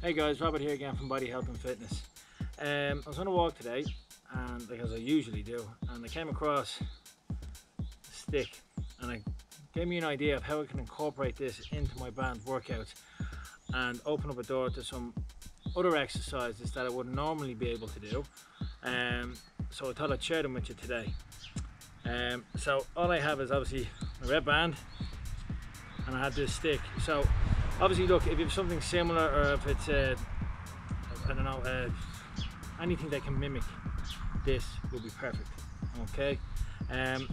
Hey guys, Robert here again from Body Health and Fitness. Um, I was on a walk today, and like as I usually do, and I came across a stick, and it gave me an idea of how I can incorporate this into my band workouts and open up a door to some other exercises that I wouldn't normally be able to do. Um, so I thought I'd share them with you today. Um, so all I have is obviously a red band, and I have this stick. So obviously look if you have something similar or if it's uh, I don't know uh, anything that can mimic this will be perfect okay? Um,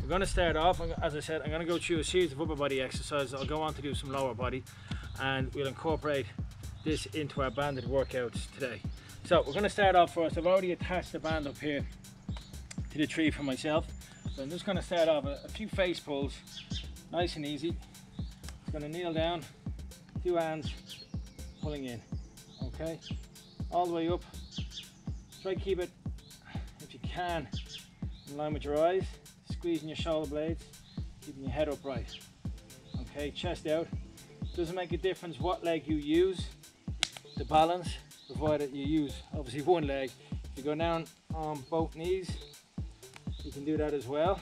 we're going to start off as I said I'm going to go through a series of upper body exercises. I'll go on to do some lower body and we'll incorporate this into our banded workouts today. So we're going to start off first. I've already attached the band up here to the tree for myself. So I'm just going to start off a, a few face pulls nice and easy. It's going to kneel down two hands pulling in okay? All the way up. Try to keep it if you can in line with your eyes. Squeezing your shoulder blades keeping your head upright okay? Chest out. Doesn't make a difference what leg you use. The balance provided you use. Obviously one leg. If you go down on both knees you can do that as well.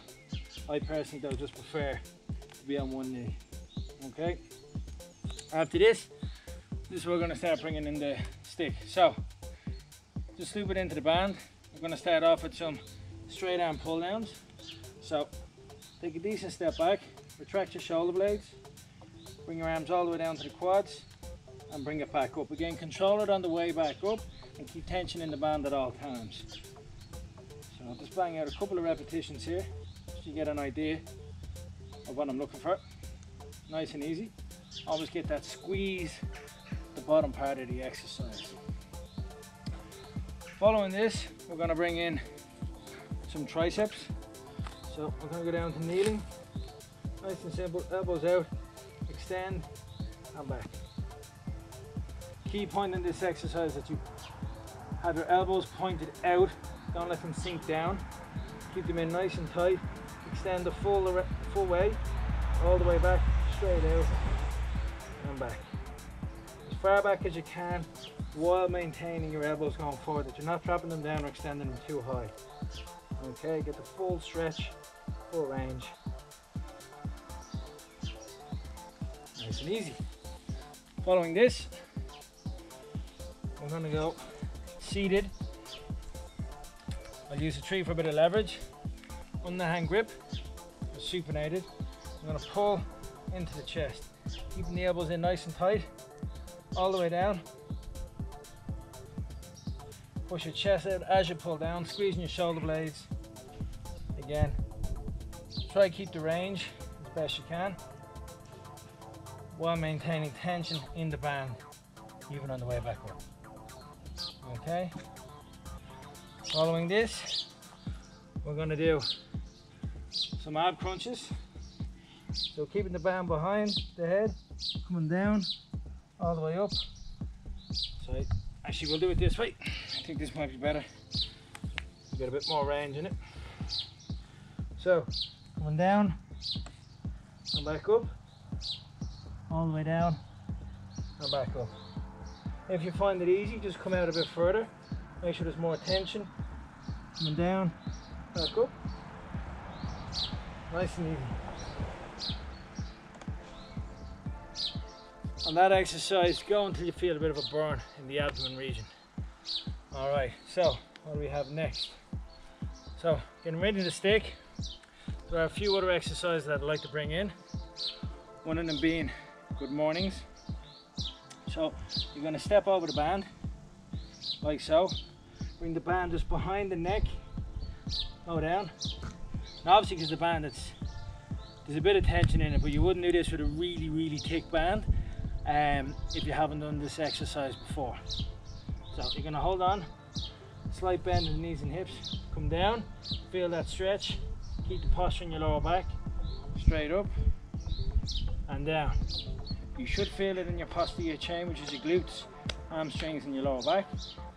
I personally though just prefer to be on one knee okay Uh, after this, this we're going to start bringing in the stick. So, just loop it into the band. We're going to start off with some straight arm pull downs. So, take a decent step back, retract your shoulder blades, bring your arms all the way down to the quads, and bring it back up. Again, control it on the way back up, and keep tension in the band at all times. So I'll just bang out a couple of repetitions here, so you get an idea of what I'm looking for. Nice and easy always get that squeeze the bottom part of the exercise. Following this, we're going to bring in some triceps. So we're going to go down to kneeling, nice and simple, elbows out, extend and back. Key point in this exercise that you have your elbows pointed out, don't let them sink down. Keep them in nice and tight, extend the full, full way, all the way back, straight out back. As far back as you can while maintaining your elbows going forward, that you're not dropping them down or extending them too high. Okay, get the full stretch, full range. Nice and easy. Following this, we're gonna go seated. I'll use a tree for a bit of leverage. Underhand grip, supinated. I'm gonna pull into the chest keeping the elbows in nice and tight all the way down. Push your chest out as you pull down squeezing your shoulder blades. Again try to keep the range as best you can while maintaining tension in the band even on the way back up okay. Following this we're going to do some ab crunches. So keeping the band behind the head coming down all the way up. So actually we'll do it this way. I think this might be better. Get a bit more range in it. So coming down and back up, all the way down and back up. If you find it easy, just come out a bit further. Make sure there's more tension. Coming down, back up. Nice and easy. On that exercise, go until you feel a bit of a burn in the abdomen region. All right, so what do we have next? So getting ready to stick, there are a few other exercises that I'd like to bring in. One of them being good mornings. So you're gonna step over the band, like so. Bring the band just behind the neck, go down. Now obviously because the band, it's, there's a bit of tension in it, but you wouldn't do this with a really, really thick band um, if you haven't done this exercise before. So you're gonna hold on, slight bend in the knees and hips, come down, feel that stretch, keep the posture in your lower back, straight up and down. You should feel it in your posterior chain, which is your glutes, hamstrings and your lower back.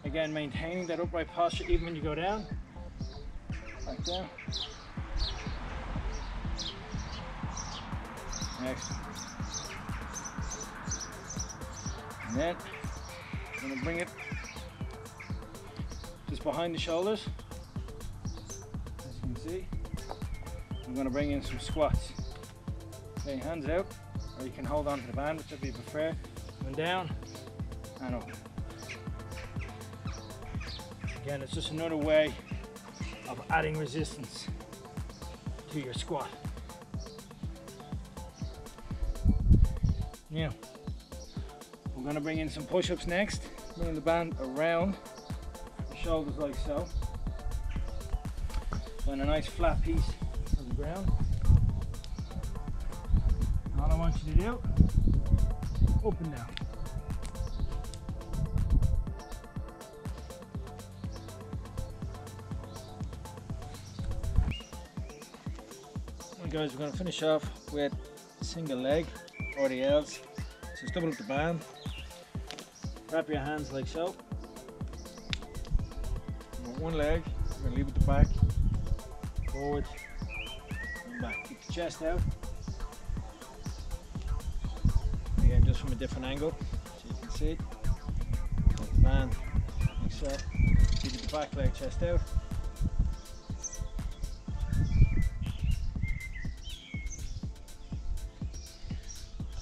Again, maintaining that upright posture even when you go down, like down. Next. And then I'm gonna bring it just behind the shoulders. As you can see, I'm gonna bring in some squats. Hands out, or you can hold on to the band, whichever you prefer. And down and up. Again, it's just another way of adding resistance to your squat. Now, we're gonna bring in some push-ups next. Bring the band around the shoulders like so. Find a nice flat piece of the ground. All I want you to do, up and down. Guys, we're going to finish off with single leg, RDLs. So just double up the band, wrap your hands like so. one leg, we're going to leave it the back, forward and back. Keep the chest out. Again, just from a different angle, so you can see it. Band like so. Keep the back leg, chest out.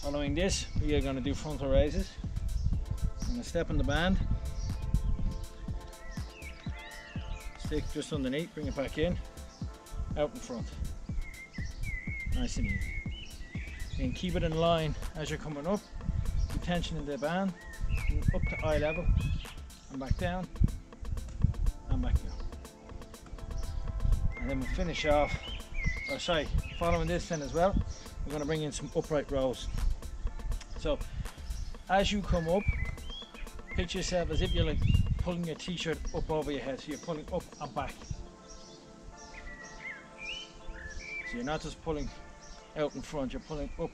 Following this, we are going to do frontal raises. Step in the band, stick just underneath, bring it back in, out in front. Nice and easy. And keep it in line as you're coming up. Keep tension in the band, up to eye level, and back down, and back down. And then we'll finish off, oh sorry, following this then as well, we're going to bring in some upright rows. So as you come up, picture yourself as if you're like pulling your t-shirt up over your head. So you're pulling up and back. So you're not just pulling out in front, you're pulling up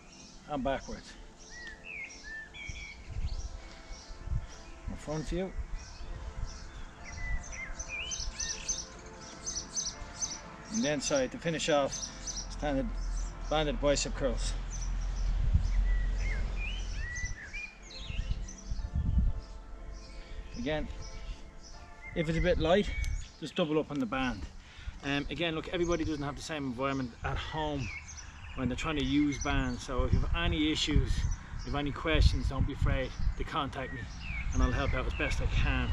and backwards. In front view. And then sorry to finish off, standard banded bicep curls. Again if it's a bit light just double up on the band. Um, again look everybody doesn't have the same environment at home when they're trying to use bands. So if you have any issues if you have any questions don't be afraid to contact me and I'll help out as best I can.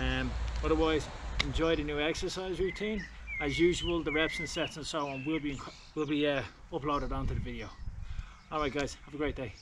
Um, otherwise enjoy the new exercise routine. As usual the reps and sets and so on will be will be uh, uploaded onto the video. All right guys have a great day